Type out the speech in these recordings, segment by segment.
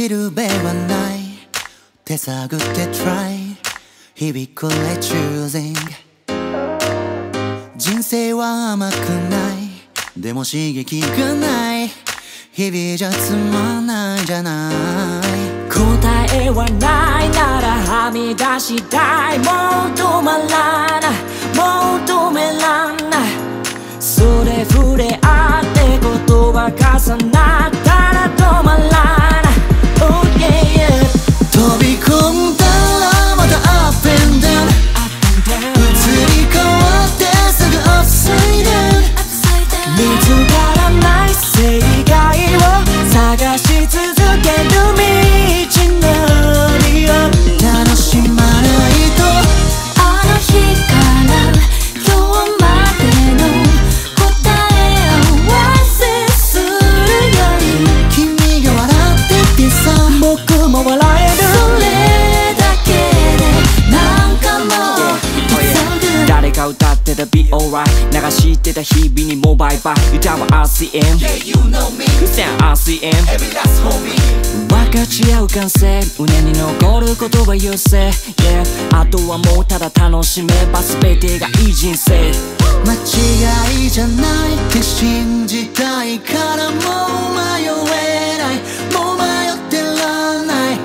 しるべはない。手探って try 日々これ choosing 人生は甘くない。でも刺激がない。日々じゃつまんないじゃない。答えはないならはみ出したい。もう止まらない。もう見つからない正解を探し続ける道のりを楽しまないとあの日から今日までの答えを忘れするより君が笑っててさ僕も笑えるそれだけでなんかもう誰か歌ってた Be alright つからない正解を探し続ける道のりを楽しまないとあの日から今日までの答え合わせするより君が笑ってた日々にもうバイバイ。歌は RCM Yeah you know me 風船 RCM Every last homie 分かち合う感性胸に残る言葉優勢。Yeah あとはもうただ楽しめば全てがいい人生。間違いじゃない。って信じたいからもう迷えない。もう迷ってらんない。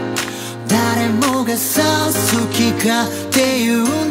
誰もがさ好きかって言う